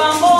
vamos.